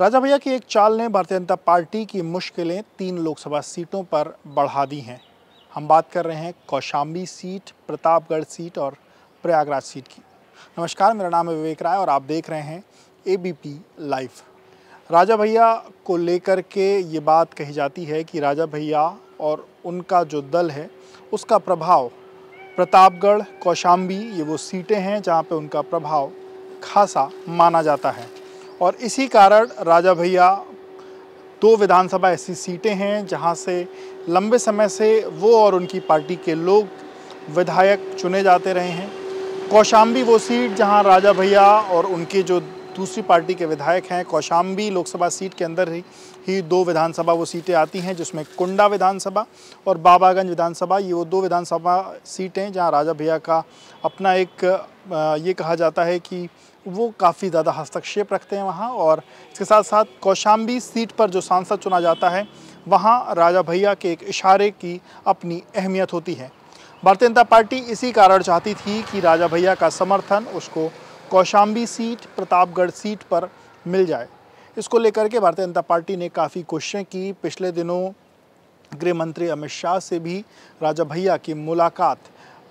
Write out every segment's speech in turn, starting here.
राजा भैया की एक चाल ने भारतीय जनता पार्टी की मुश्किलें तीन लोकसभा सीटों पर बढ़ा दी हैं। हम बात कर रहे हैं कौशाम्बी सीट, प्रतापगढ़ सीट और प्रयागराज सीट की। नमस्कार, मेरा नाम है विवेक राय और आप देख रहे हैं एबीपी लाइव राजा भैया को लेकर के ये बात कही जाती है कि राजा भैया और उनका जो दल है, उसका प्रभाव प्रतापगढ़, कौशाम्बी, ये वो सीटें हैं जहाँ पे उनका प्रभाव खासा माना जाता है। और इसी कारण राजा भैया दो विधानसभा ऐसी सीटें हैं जहाँ से लंबे समय से वो और उनकी पार्टी के लोग विधायक चुने जाते रहे हैं। कौशाम्बी वो सीट जहाँ राजा भैया और उनके जो दूसरी पार्टी के विधायक हैं, कौशाम्बी लोकसभा सीट के अंदर ही ही दो विधानसभा वो सीटें आती हैं, जिसमें कुंडा विधानसभा और बाबागंज विधानसभा, ये वो दो विधानसभा सीटें जहाँ राजा भैया का अपना एक ये कहा जाता है कि वो काफ़ी ज़्यादा हस्तक्षेप रखते हैं वहाँ और इसके साथ साथ कौशाम्बी सीट पर जो सांसद चुना जाता है, वहाँ राजा भैया के एक इशारे की अपनी अहमियत होती है। भारतीय जनता पार्टी इसी कारण चाहती थी कि राजा भैया का समर्थन उसको कौशाम्बी सीट, प्रतापगढ़ सीट पर मिल जाए। इसको लेकर के भारतीय जनता पार्टी ने काफ़ी कोशिशें की। पिछले दिनों गृह मंत्री अमित शाह से भी राजा भैया की मुलाकात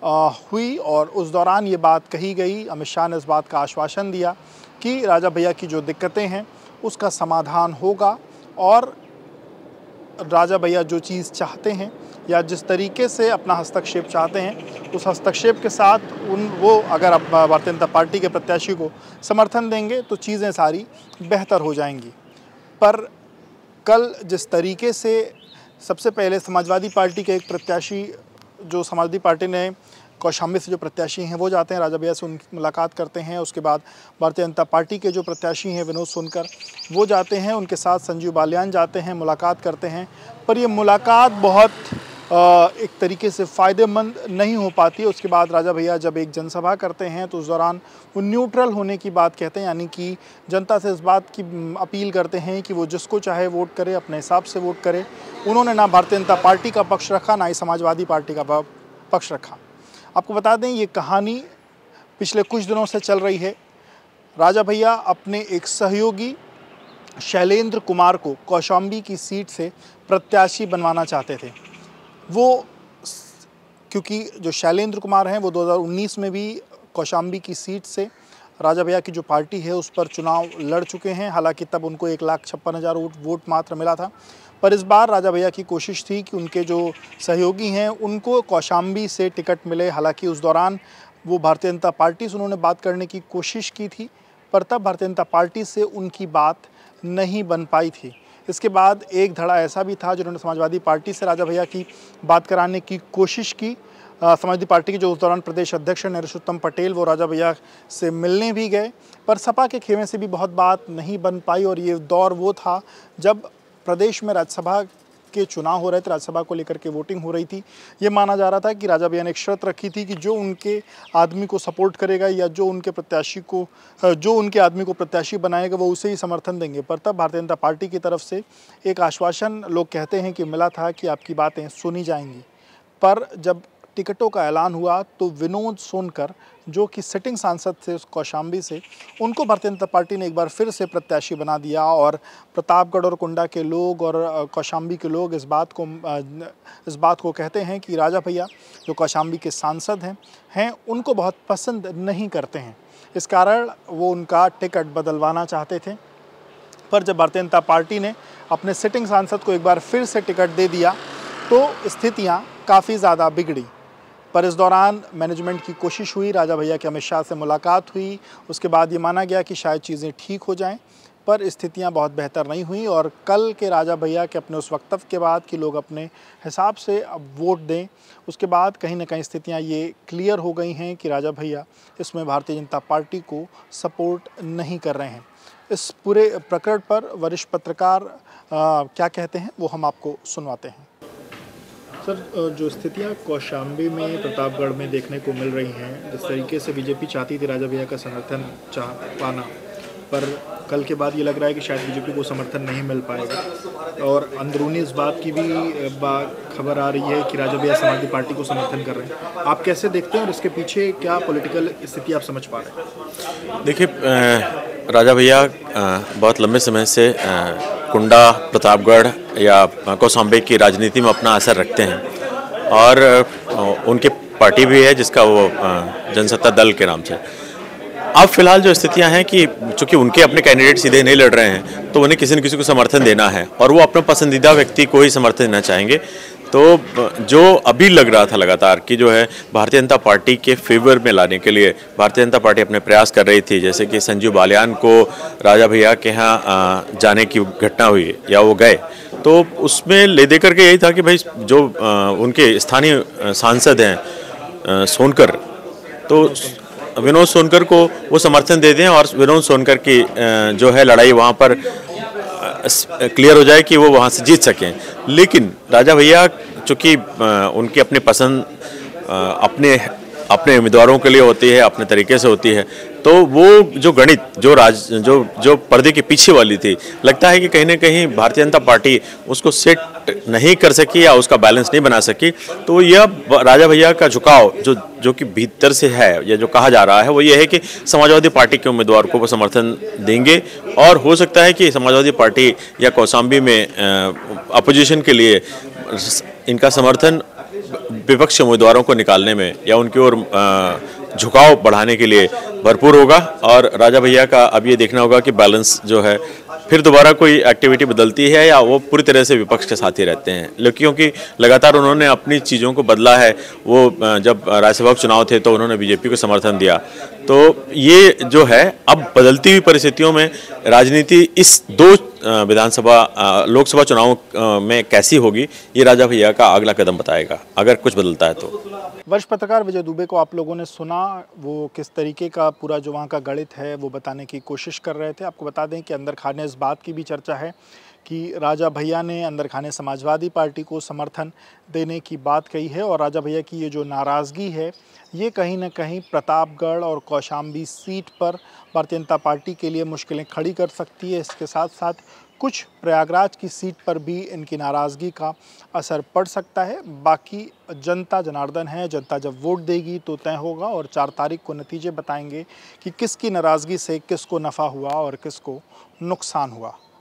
हुई और उस दौरान ये बात कही गई, अमित शाह ने इस बात का आश्वासन दिया कि राजा भैया की जो दिक्कतें हैं, उसका समाधान होगा और राजा भैया जो चीज़ चाहते हैं या जिस तरीके से अपना हस्तक्षेप चाहते हैं, उस हस्तक्षेप के साथ उन, वो अगर आप भारतीय जनता पार्टी के प्रत्याशी को समर्थन देंगे तो चीज़ें सारी बेहतर हो जाएँगी। पर कल जिस तरीके से सबसे पहले समाजवादी पार्टी के एक प्रत्याशी जो समाजवादी पार्टी ने कौशाम्बी से जो प्रत्याशी हैं, वो जाते हैं, राजा भैया से उनकी मुलाकात करते हैं, उसके बाद भारतीय जनता पार्टी के जो प्रत्याशी हैं, विनोद सोनकर, वो जाते हैं, उनके साथ संजीव बालियान जाते हैं, मुलाकात करते हैं। पर ये मुलाकात बहुत एक तरीके से फ़ायदेमंद नहीं हो पाती। है उसके बाद राजा भैया जब एक जनसभा करते हैं तो उस दौरान वो न्यूट्रल होने की बात कहते हैं, यानी कि जनता से इस बात की अपील करते हैं कि वो जिसको चाहे वोट करे, अपने हिसाब से वोट करे। उन्होंने ना भारतीय जनता पार्टी का पक्ष रखा, ना ही समाजवादी पार्टी का पक्ष रखा। आपको बता दें, ये कहानी पिछले कुछ दिनों से चल रही है। राजा भैया अपने एक सहयोगी शैलेंद्र कुमार को कौशाम्बी की सीट से प्रत्याशी बनवाना चाहते थे। वो क्योंकि जो शैलेंद्र कुमार हैं, वो 2019 में भी कौशाम्बी की सीट से राजा भैया की जो पार्टी है, उस पर चुनाव लड़ चुके हैं। हालाँकि तब उनको एक लाख छप्पन हज़ार वोट मात्र मिला था। पर इस बार राजा भैया की कोशिश थी कि उनके जो सहयोगी हैं, उनको कौशाम्बी से टिकट मिले। हालाँकि उस दौरान वो भारतीय जनता पार्टी से उन्होंने बात करने की कोशिश की थी, पर तब भारतीय जनता पार्टी से उनकी बात नहीं बन पाई थी। इसके बाद एक धड़ा ऐसा भी था जिन्होंने समाजवादी पार्टी से राजा भैया की बात कराने की कोशिश की। समाजवादी पार्टी के जो उस दौरान प्रदेश अध्यक्ष नरेशोत्तम पटेल, वो राजा भैया से मिलने भी गए। पर सपा के खेमे से भी बहुत बात नहीं बन पाई और ये दौर वो था जब प्रदेश में राज्यसभा के चुनाव हो रहे थे, राज्यसभा को लेकर के वोटिंग हो रही थी। ये माना जा रहा था कि राजा भैया ने एक शर्त रखी थी कि जो उनके आदमी को सपोर्ट करेगा या जो उनके प्रत्याशी को जो उनके आदमी को प्रत्याशी बनाएगा, वो उसे ही समर्थन देंगे। पर तब भारतीय जनता पार्टी की तरफ़ से एक आश्वासन लोग कहते हैं कि मिला था कि आपकी बातें सुनी जाएँगी। पर जब टिकटों का ऐलान हुआ तो विनोद सोनकर जो कि सिटिंग सांसद थे कौशाम्बी से, उनको भारतीय जनता पार्टी ने एक बार फिर से प्रत्याशी बना दिया और प्रतापगढ़ और कुंडा के लोग और कौशाम्बी के लोग इस बात को इस बात को कहते हैं कि राजा भैया जो कौशाम्बी के सांसद हैं हैं, उनको बहुत पसंद नहीं करते हैं। इस कारण वो उनका टिकट बदलवाना चाहते थे। पर जब भारतीय जनता पार्टी ने अपने सिटिंग सांसद को एक बार फिर से टिकट दे दिया तो स्थितियाँ काफ़ी ज़्यादा बिगड़ी। पर इस दौरान मैनेजमेंट की कोशिश हुई राजा भैया के अमित शाह से मुलाकात हुई। उसके बाद ये माना गया कि शायद चीज़ें ठीक हो जाएँ पर स्थितियाँ बहुत बेहतर नहीं हुई और कल के राजा भैया के अपने उस वक्तव्य के बाद कि लोग अपने हिसाब से अब वोट दें उसके बाद कहीं ना कहीं स्थितियाँ ये क्लियर हो गई हैं कि राजा भैया इसमें भारतीय जनता पार्टी को सपोर्ट नहीं कर रहे हैं। इस पूरे प्रकरण पर वरिष्ठ पत्रकार आ, क्या कहते हैं वो हम आपको सुनवाते हैं। सर जो स्थितियाँ कौशाम्बी में, प्रतापगढ़ में देखने को मिल रही हैं, जिस तरीके से बीजेपी चाहती थी राजा भैया का समर्थन चाह पाना, पर कल के बाद ये लग रहा है कि शायद बीजेपी को समर्थन नहीं मिल पाएगा। और अंदरूनी इस बात की भी बात खबर आ रही है कि राजा भैया समाजवादी पार्टी को समर्थन कर रहे हैं। आप कैसे देखते हैं और इसके पीछे क्या पॉलिटिकल स्थिति आप समझ पा रहे हैं? देखिए राजा भैया बहुत लंबे समय से कुंडा, प्रतापगढ़ या कौसाम्बे की राजनीति में अपना असर रखते हैं। और उनके पार्टी भी है जिसका वो जनसत्ता दल के नाम से। अब फ़िलहाल जो स्थितियाँ हैं कि चूँकि उनके अपने कैंडिडेट सीधे नहीं लड़ रहे हैं तो उन्हें किसी न किसी को समर्थन देना है। और वो अपना पसंदीदा व्यक्ति को ही समर्थन देना चाहेंगे। तो जो अभी लग रहा था लगातार कि जो है, भारतीय जनता पार्टी के फेवर में लाने के लिए, भारतीय जनता पार्टी अपने प्रयास कर रही थी, जैसे कि संजीव बालियान को राजा भैया के यहाँ जाने की घटना हुई या वो गए। तो उसमें ले दे करके यही था कि भाई, जो उनके स्थानीय सांसद हैं सोनकर तो विनोद सोनकर को वो समर्थन दे दें और विनोद सोनकर की जो है लड़ाई वहाँ पर क्लियर हो जाए कि वो वहाँ से जीत सकें। लेकिन राजा भैया, चूँकि उनके अपने पसंद अपने अपने उम्मीदवारों के लिए होती है, अपने तरीके से होती है। तो वो जो गणित, जो राज, जो जो पर्दे के पीछे वाली थी, लगता है कि कहीं ना कहीं भारतीय जनता पार्टी उसको सेट नहीं कर सकी या उसका बैलेंस नहीं बना सकी। तो यह राजा भैया का झुकाव, जो जो कि भीतर से है, या जो कहा जा रहा है, वो ये है कि समाजवादी पार्टी के उम्मीदवार को वो समर्थन देंगे। और हो सकता है कि समाजवादी पार्टी या कौसाम्बी में अपोजिशन के लिए इनका समर्थन विपक्ष उम्मीदवारों को निकालने में या उनकी ओर झुकाव बढ़ाने के लिए भरपूर होगा। और राजा भैया का अब ये देखना होगा कि बैलेंस जो है, फिर दोबारा कोई एक्टिविटी बदलती है या वो पूरी तरह से विपक्ष के साथ ही रहते हैं? लेकिन क्योंकि लगातार उन्होंने अपनी चीज़ों को बदला है। वो जब राज्यसभा चुनाव थे तो उन्होंने बीजेपी को समर्थन दिया। तो ये जो है, अब बदलती हुई परिस्थितियों में राजनीति इस दो विधानसभा लोकसभा चुनाव में कैसी होगी, ये राजा भैया का अगला कदम बताएगा, अगर कुछ बदलता है तो। वरिष्ठ पत्रकार विजय दुबे को आप लोगों ने सुना, वो किस तरीके का पूरा जो वहाँ का गणित है, वो बताने की कोशिश कर रहे थे। आपको बता दें कि अंदर खाने इस बात की भी चर्चा है कि राजा भैया ने अंदर खाने समाजवादी पार्टी को समर्थन देने की बात कही है और राजा भैया की ये जो नाराज़गी है, ये कहीं ना कहीं प्रतापगढ़ और कौशाम्बी सीट पर भारतीय जनता पार्टी के लिए मुश्किलें खड़ी कर सकती है। इसके साथ साथ कुछ प्रयागराज की सीट पर भी इनकी नाराज़गी का असर पड़ सकता है। बाकी जनता जनार्दन है, जनता जब वोट देगी तो तय होगा और चार तारीख को नतीजे बताएँगे कि किसकी नाराज़गी से किसको नफ़ा हुआ और किसको नुकसान हुआ।